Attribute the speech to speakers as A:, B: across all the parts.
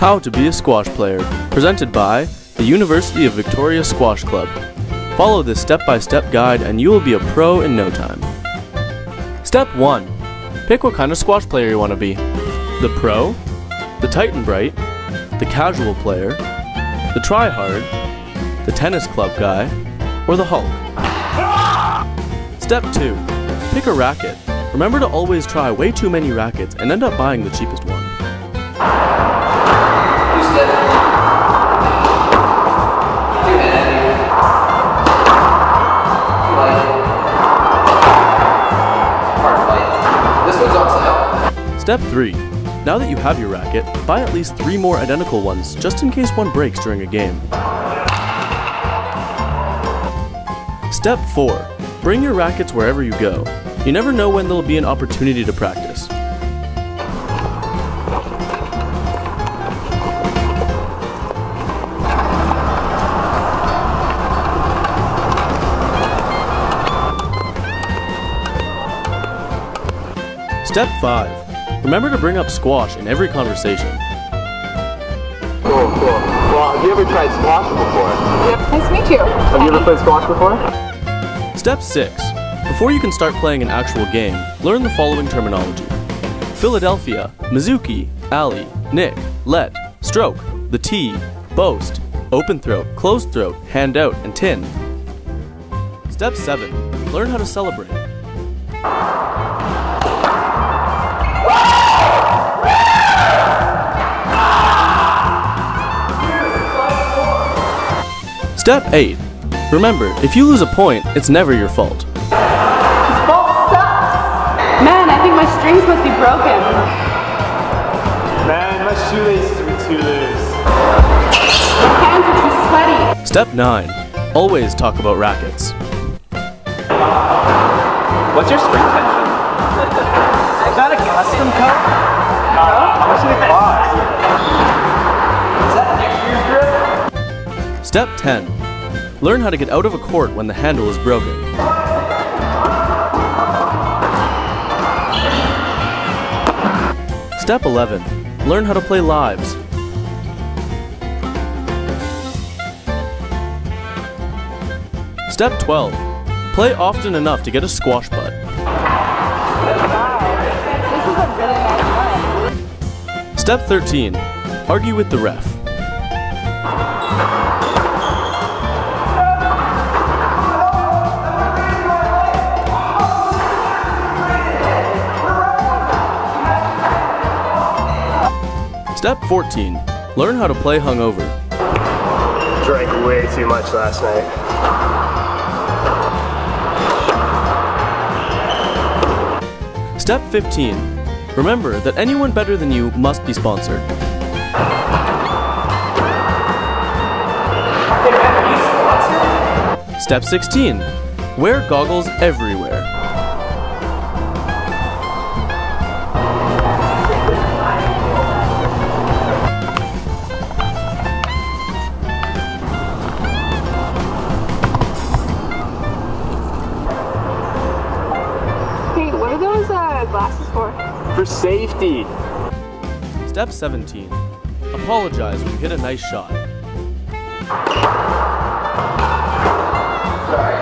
A: How to be a squash player, presented by the University of Victoria Squash Club. Follow this step-by-step guide and you will be a pro in no time. Step 1. Pick what kind of squash player you want to be. The pro, the tight and bright, the casual player, the try-hard, the tennis club guy, or the Hulk. Step 2. Pick a racket. Remember to always try way too many rackets and end up buying the cheapest one. Step 3. Now that you have your racket, buy at least three more identical ones just in case one breaks during a game. Step 4. Bring your rackets wherever you go. You never know when there'll be an opportunity to practice. Step 5. Remember to bring up squash in every conversation.
B: Cool, cool. Well, have you ever tried squash before?
C: Nice to meet you.
B: Have you ever played squash before?
A: Step 6. Before you can start playing an actual game, learn the following terminology. Philadelphia, Mizuki, alley, nick, let, stroke, the tee, boast, open throat, closed throat, hand out, and tin. Step 7. Learn how to celebrate. Step 8. Remember, if you lose a point, it's never your fault.
C: Man, I think my strings must be broken.
B: Man, my shoelaces were too loose.
C: My hands are too sweaty.
A: Step 9. Always talk about rackets.
B: What's your string tension? Is that a custom cup?
A: Step 10. Learn how to get out of a court when the handle is broken. Step 11. Learn how to play lives. Step 12. Play often enough to get a squash butt. Step 13. Argue with the ref. Step 14. Learn how to play hungover.
B: Drank way too much last night.
A: Step 15. Remember that anyone better than you must be sponsored. Step 16. Wear goggles everywhere.
C: What are those uh, glasses for?
B: For safety.
A: Step 17. Apologize when you hit a nice shot. Sorry.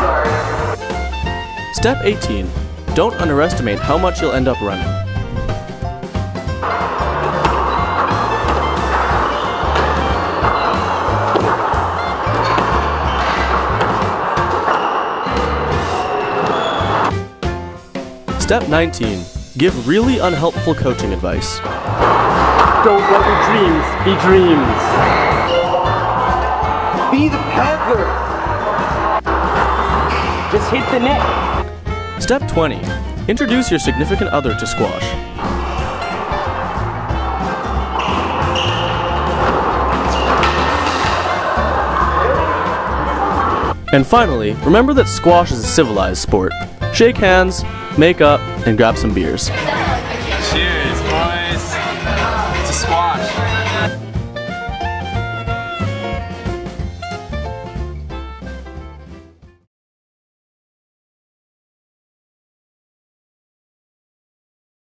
A: Sorry. Step 18. Don't underestimate how much you'll end up running. Step 19. Give really unhelpful coaching advice.
B: Don't let your dreams be dreams. Be the panther. Just hit the net.
A: Step 20. Introduce your significant other to squash. And finally, remember that squash is a civilized sport shake hands, make up, and grab some beers. Cheers.